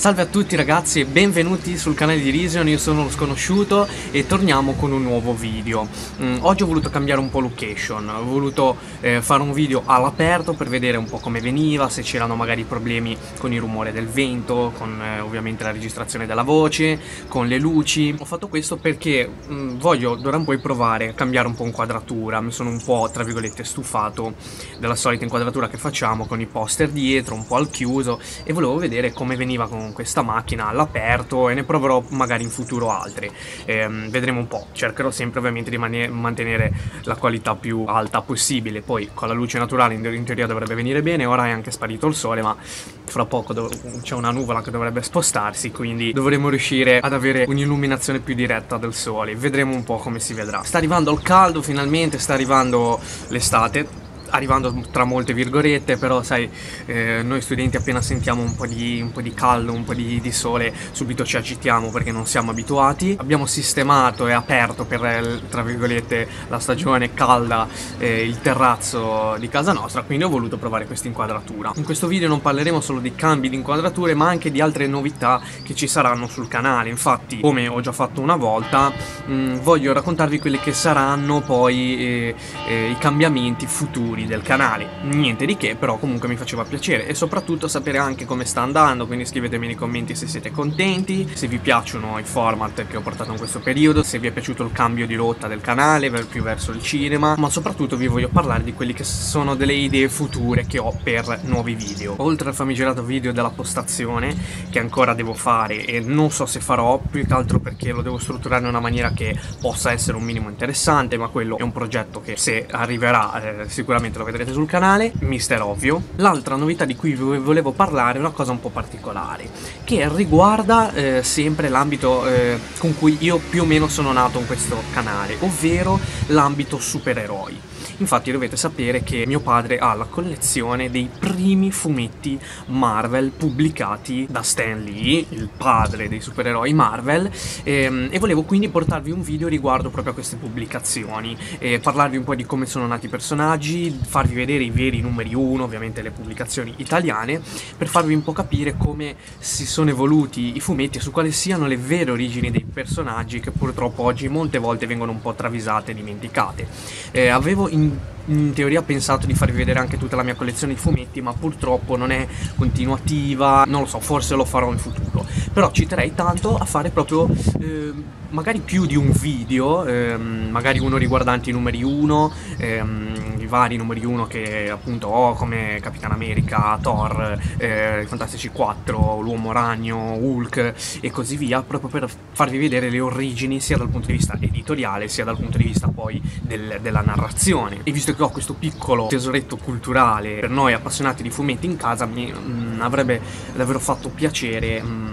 Salve a tutti ragazzi e benvenuti sul canale di Rision, io sono lo sconosciuto e torniamo con un nuovo video. Mm, oggi ho voluto cambiare un po' location, ho voluto eh, fare un video all'aperto per vedere un po' come veniva, se c'erano magari problemi con il rumore del vento, con eh, ovviamente la registrazione della voce, con le luci. Ho fatto questo perché mm, voglio d'ora in poi provare a cambiare un po' inquadratura, mi sono un po' tra virgolette stufato della solita inquadratura che facciamo con i poster dietro, un po' al chiuso e volevo vedere come veniva con questa macchina all'aperto e ne proverò magari in futuro altre. Ehm, vedremo un po', cercherò sempre ovviamente di mantenere la qualità più alta possibile, poi con la luce naturale in teoria dovrebbe venire bene, ora è anche sparito il sole ma fra poco c'è una nuvola che dovrebbe spostarsi, quindi dovremo riuscire ad avere un'illuminazione più diretta del sole, vedremo un po' come si vedrà. Sta arrivando il caldo finalmente, sta arrivando l'estate, arrivando tra molte virgolette, però sai, eh, noi studenti appena sentiamo un po' di, un po di caldo, un po' di, di, sole, subito ci agitiamo perché non siamo abituati. Abbiamo sistemato e aperto per, tra virgolette, la stagione calda eh, il terrazzo di casa nostra, quindi ho voluto provare questa inquadratura. In questo video non parleremo solo di cambi di inquadrature, ma anche di altre novità che ci saranno sul canale. Infatti, come ho già fatto una volta, mh, mm, voglio raccontarvi quelli che saranno poi eh, eh i cambiamenti futuri fuori del canale. Niente di che, però comunque mi faceva piacere e soprattutto sapere anche come sta andando, quindi scrivetemi nei commenti se siete contenti, se vi piacciono i format che ho portato in questo periodo, se vi è piaciuto il cambio di rotta del canale, più verso il cinema, ma soprattutto vi voglio parlare di quelli che sono delle idee future che ho per nuovi video. Oltre al famigerato video della postazione, che ancora devo fare e non so se farò, più che altro perché lo devo strutturare in una maniera che possa essere un minimo interessante, ma quello è un progetto che se arriverà eh, sicuramente sicuramente lo vedrete sul canale, Mister Ovvio. L'altra novità di cui vi volevo parlare è una cosa un po' particolare, che riguarda eh, sempre l'ambito eh, con cui io più o meno sono nato in questo canale, ovvero l'ambito supereroi. Infatti dovete sapere che mio padre ha la collezione dei primi fumetti Marvel pubblicati da Stan Lee, il padre dei supereroi Marvel, ehm, e volevo quindi portarvi un video riguardo proprio a queste pubblicazioni, e parlarvi un po' di come sono nati i personaggi, farvi vedere i veri numeri 1, ovviamente le pubblicazioni italiane, per farvi un po' capire come si sono evoluti i fumetti e su quali siano le vere origini dei personaggi che purtroppo oggi molte volte vengono un po' travisate e dimenticate. Eh, avevo in, in, teoria pensato di farvi vedere anche tutta la mia collezione di fumetti, ma purtroppo non è continuativa, non lo so, forse lo farò in futuro. Però ci terrei tanto a fare proprio eh, magari più di un video, ehm, magari uno riguardante i numeri 1, ehm, vari numeri 1 che appunto ho come Capitan America, Thor, eh, Fantastici 4, l'Uomo Ragno, Hulk e così via, proprio per farvi vedere le origini sia dal punto di vista editoriale sia dal punto di vista poi del, della narrazione. E visto che ho questo piccolo tesoretto culturale per noi appassionati di fumetti in casa, mi mh, mm, avrebbe davvero fatto piacere... Mh, mm,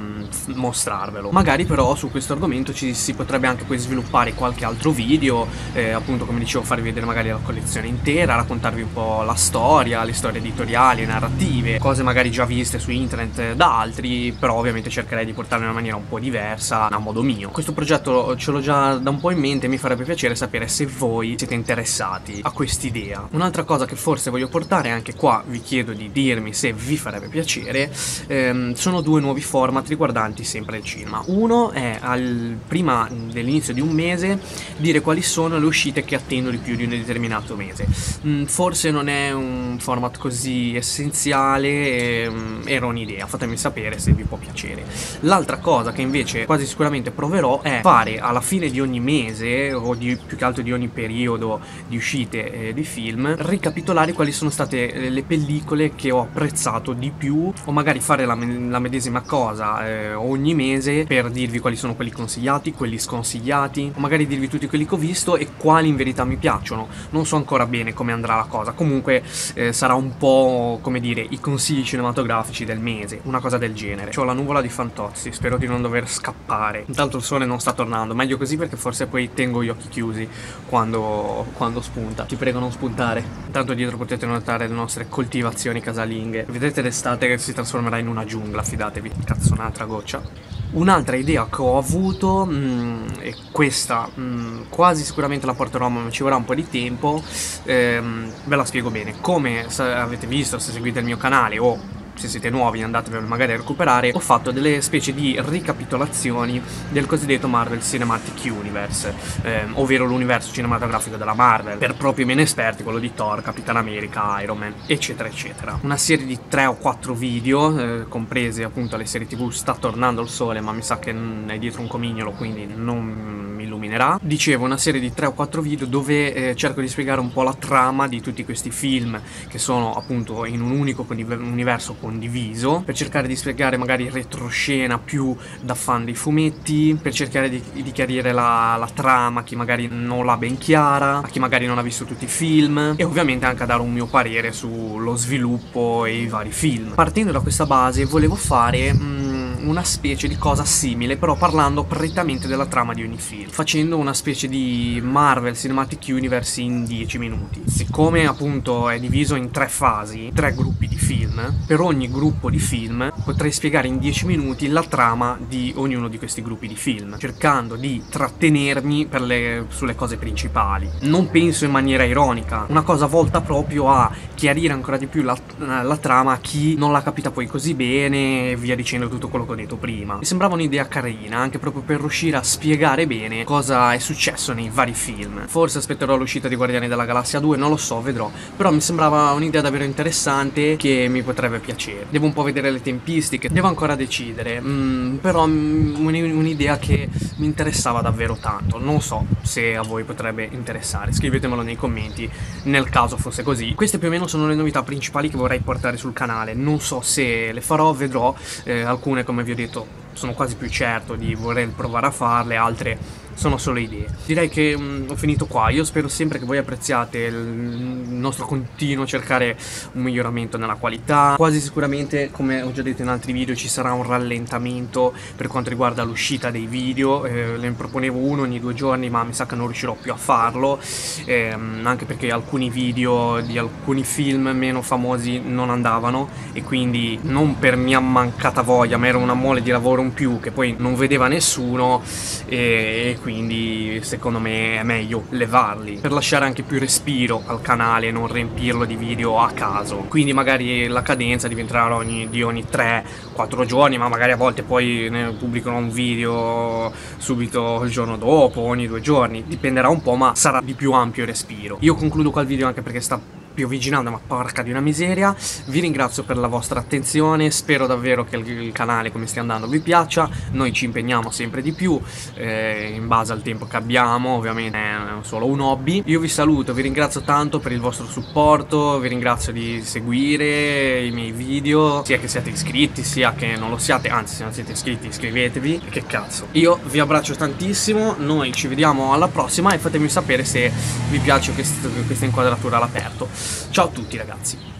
mostrarvelo. Magari però su questo argomento ci si potrebbe anche poi sviluppare qualche altro video, eh, appunto come dicevo farvi vedere magari la collezione intera, raccontarvi un po' la storia, le storie editoriali, narrative, cose magari già viste su internet da altri, però ovviamente cercherei di portarle in una maniera un po' diversa, a modo mio. Questo progetto ce l'ho già da un po' in mente e mi farebbe piacere sapere se voi siete interessati a quest'idea. Un'altra cosa che forse voglio portare, anche qua vi chiedo di dirmi se vi farebbe piacere, ehm, sono due nuovi format riguardanti riguardanti sempre il cinema. Uno è al, prima dell'inizio di un mese dire quali sono le uscite che attendo di più di un determinato mese. Mm, forse non è un format così essenziale, e, mm, era un'idea, fatemi sapere se vi può piacere. L'altra cosa che invece quasi sicuramente proverò è fare alla fine di ogni mese o di, più che altro di ogni periodo di uscite eh, di film, ricapitolare quali sono state eh, le pellicole che ho apprezzato di più o magari fare la, la medesima cosa eh, ogni mese per dirvi quali sono quelli consigliati, quelli sconsigliati, o magari dirvi tutti quelli che ho visto e quali in verità mi piacciono. Non so ancora bene come andrà la cosa, comunque eh, sarà un po' come dire i consigli cinematografici del mese, una cosa del genere. Ho la nuvola di Fantozzi, spero di non dover scappare. Intanto il sole non sta tornando, meglio così perché forse poi tengo gli occhi chiusi quando, quando spunta. Ti prego non spuntare. Intanto dietro potete notare le nostre coltivazioni casalinghe. Vedete l'estate che si trasformerà in una giungla, fidatevi. Cazzo, un'altra goccia. Un'altra idea che ho avuto, mh, mm, e questa mh, mm, quasi sicuramente la porterò ma ci vorrà un po' di tempo, ehm, ve la spiego bene. Come avete visto se seguite il mio canale o se siete nuovi andatevelo magari a recuperare, ho fatto delle specie di ricapitolazioni del cosiddetto Marvel Cinematic Universe, ehm, ovvero l'universo cinematografico della Marvel, per proprio meno esperti, quello di Thor, Capitan America, Iron Man, eccetera eccetera. Una serie di 3 o 4 video, eh, comprese appunto le serie tv Sta tornando il sole, ma mi sa che è dietro un comignolo, quindi non mi illuminerà. Dicevo, una serie di 3 o 4 video dove eh, cerco di spiegare un po' la trama di tutti questi film che sono appunto in un unico universo condiviso, per cercare di spiegare magari retroscena più da fan dei fumetti, per cercare di, di chiarire la, la trama a chi magari non l'ha ben chiara, a chi magari non ha visto tutti i film e ovviamente anche a dare un mio parere sullo sviluppo e i vari film. Partendo da questa base volevo fare... Mh, mm, una specie di cosa simile, però parlando prettamente della trama di ogni film, facendo una specie di Marvel Cinematic Universe in 10 minuti. Siccome appunto è diviso in tre fasi, tre gruppi di film, per ogni gruppo di film potrei spiegare in 10 minuti la trama di ognuno di questi gruppi di film, cercando di trattenermi le, sulle cose principali. Non penso in maniera ironica, una cosa volta proprio a chiarire ancora di più la, la trama a chi non l'ha capita poi così bene e via dicendo tutto quello che ho detto prima. Mi sembrava un'idea carina, anche proprio per riuscire a spiegare bene cosa è successo nei vari film. Forse aspetterò l'uscita di Guardiani della Galassia 2, non lo so, vedrò. Però mi sembrava un'idea davvero interessante che mi potrebbe piacere. Devo un po' vedere le tempistiche, devo ancora decidere. Mm, però un'idea che mi interessava davvero tanto. Non so se a voi potrebbe interessare. Scrivetemelo nei commenti nel caso fosse così. Queste più o meno sono le novità principali che vorrei portare sul canale. Non so se le farò, vedrò. Eh, alcune come vi ho detto sono quasi più certo di voler provare a farle, altre sono solo idee. Direi che mh, mm, ho finito qua, io spero sempre che voi apprezziate il nostro continuo cercare un miglioramento nella qualità. Quasi sicuramente, come ho già detto in altri video, ci sarà un rallentamento per quanto riguarda l'uscita dei video, eh, ne proponevo uno ogni due giorni ma mi sa che non riuscirò più a farlo, ehm, anche perché alcuni video di alcuni film meno famosi non andavano e quindi non per mia mancata voglia ma era una mole di lavoro in più che poi non vedeva nessuno e, e quindi secondo me è meglio levarli per lasciare anche più respiro al canale e non riempirlo di video a caso. Quindi magari la cadenza diventerà ogni, di ogni 3-4 giorni, ma magari a volte poi ne pubblicano un video subito il giorno dopo, ogni due giorni, dipenderà un po', ma sarà di più ampio respiro. Io concludo qua il video anche perché sta piovigginando ma porca di una miseria. Vi ringrazio per la vostra attenzione spero davvero che il, canale come stia andando vi piaccia. Noi ci impegniamo sempre di più eh, in base al tempo che abbiamo ovviamente è solo un hobby. Io vi saluto vi ringrazio tanto per il vostro supporto vi ringrazio di seguire i miei video sia che siate iscritti sia che non lo siate anzi se non siete iscritti iscrivetevi. Che cazzo. Io vi abbraccio tantissimo noi ci vediamo alla prossima e fatemi sapere se vi piace questa inquadratura all'aperto Ciao a tutti ragazzi.